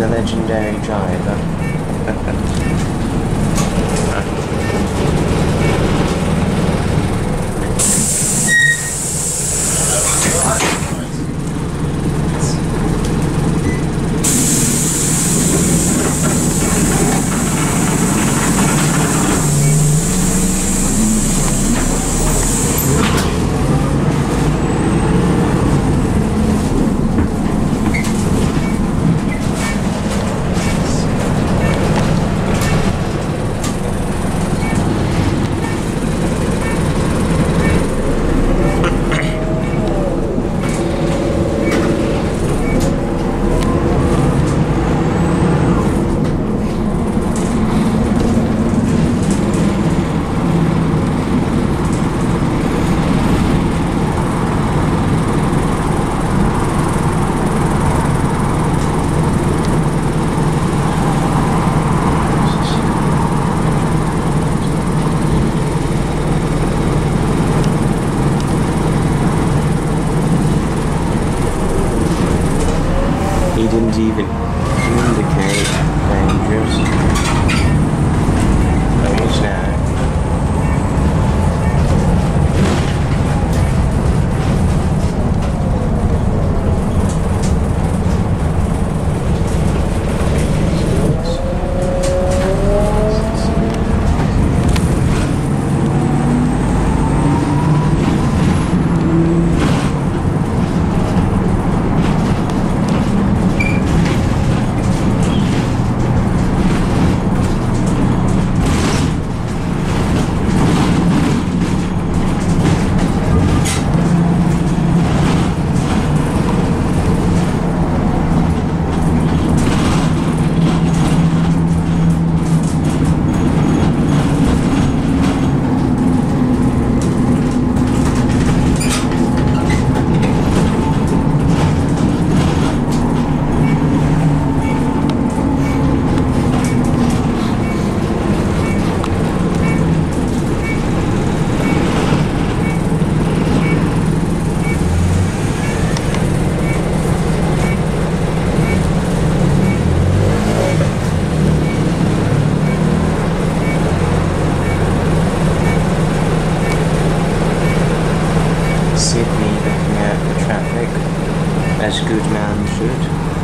the legendary driver. He didn't even as good man should.